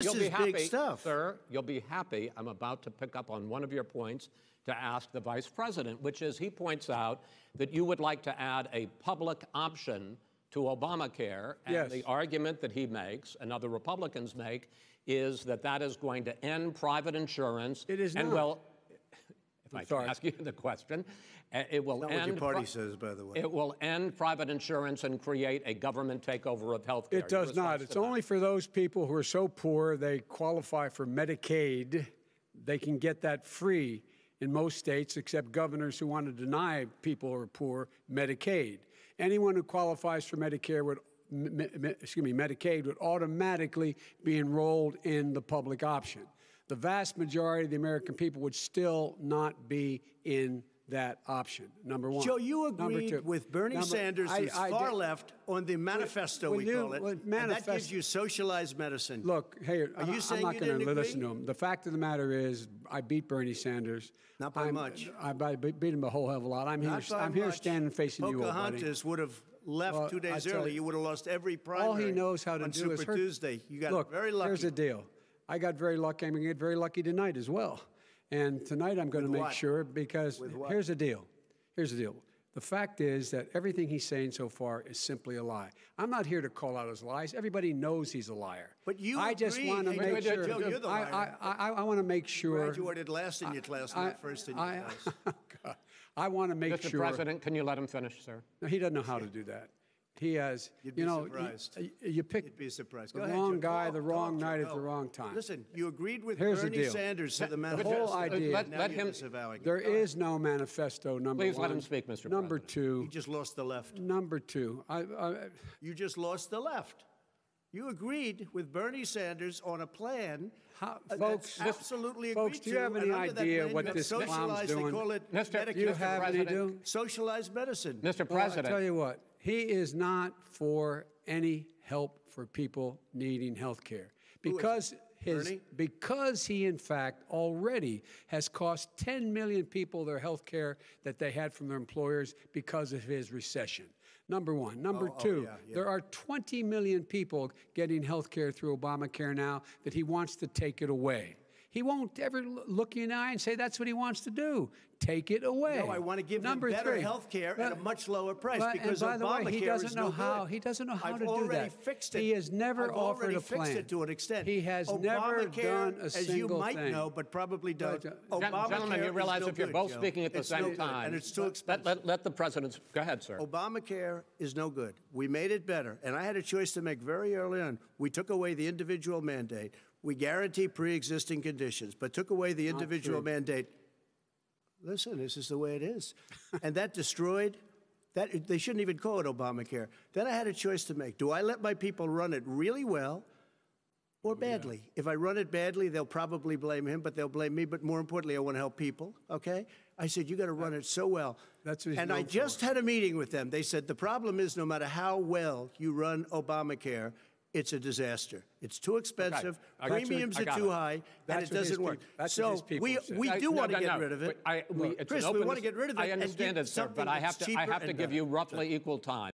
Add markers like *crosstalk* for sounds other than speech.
This You'll be happy, big stuff. sir. You'll be happy. I'm about to pick up on one of your points to ask the vice president, which is he points out that you would like to add a public option to Obamacare, and Yes. the argument that he makes and other Republicans make is that that is going to end private insurance. It is and not. will, if I sorry. can ask you the question, uh, it will Not end. what your party says, by the way. It will end private insurance and create a government takeover of health care. It does not. It's only for those people who are so poor they qualify for Medicaid. They can get that free in most states, except governors who want to deny people who are poor Medicaid. Anyone who qualifies for Medicare would, excuse me, Medicaid would automatically be enrolled in the public option. The vast majority of the American people would still not be in that option. Number one. Joe, you agreed with Bernie Number- Sanders, I- who's I far did- left, on the manifesto, will we you- call it. and that gives you socialized medicine. Look, hey, Are I'm, you saying I'm not going to listen to him. The fact of the matter is, I beat Bernie Sanders. Not by I'm- much. I, I beat him a whole hell of a lot. I'm Not here. I'm here standing facing you, old buddy. Pocahontas would have left Well, two days early. you- You would have lost every primary. All he knows how to on do Super is hurt. Tuesday. You got Look, very lucky. here's the deal. I got very lucky. I'm going to get very lucky tonight as well. And tonight I'm going to make what? sure because here's the deal. Here's the deal. The fact is that everything he's saying so far is simply a lie. I'm not here to call out his lies. Everybody knows he's a liar. But you I just want to make sure. Joe, you're the I, liar. I, I, I want to make sure. You graduated last in your class, I, not first in your I, *laughs* class. Oh God. I want to make Mr. sure. President, can you let him finish, sir? No, he doesn't know how to do that. He has, You'd you be know, surprised. You, you pick You'd be surprised. the Go ahead, wrong Joe. guy, Talk, the talk, wrong Joe, night at go. the wrong time. Listen, you agreed with Here's the Bernie deal. Sanders to the The manifesto. whole idea. Let, Now let you're him. disavowing it. There Go is no manifesto. Number Please one. let him speak, Mr. President. Number President. two. You just lost the left. Number two. I, I, You just lost the left. You agreed with Bernie Sanders on a plan How- uh, folks- that's absolutely folks, agreed do you to, have any and under that idea plan, what you have this clown's socialized, doing? They call it Mr. Medicare. do you have any President. do? socialized medicine. Mr. Well, I President, tell you what, he is not for any help for people needing health care because his Bernie? because he in fact already has cost 10 million people their health care that they had from their employers because of his recession. Number one. Number Oh, oh, two, yeah, yeah. there are 20 million people getting health care through Obamacare now that he wants to take it away. He won't ever look you in the eye and say that's what he wants to do. Take it away. No, I want to give Number them better three. health care at a much lower price but- because and by the Obamacare way, he doesn't know no how. good. He doesn't know how I've to do that. fixed it. He has never I've offered already a fixed plan. it to an extent. He has never Obamacare, done a as you might thing. know, but probably don't. But, Gen- Obamacare gentlemen, you realize if you're good, both Joe. speaking at the same no time, and it's too let, expensive. let, let the president go ahead, sir. Obamacare is no good. We made it better. And I had a choice to make very early on. We took away the individual mandate. We guarantee pre existing conditions, but took away the individual mandate. Listen, this is the way it is. and that destroyed. That, they shouldn't even call it Obamacare. Then I had a choice to make. Do I let my people run it really well or badly? If I run it badly, they'll probably blame him, but they'll blame me. But more importantly, I want to help people. Okay? I said, you got to run it so well. That's and I for. just had a meeting with them. They said the problem is no matter how well you run Obamacare, it's a disaster. It's too expensive. I you. Premiums are too it. high, That's and it doesn't work. peop- that's what so we we I- do no, want to get no. rid of it. I- we- Chris, we want to get rid of it. I understand it, sir, but I have to, I have to give you roughly equal time.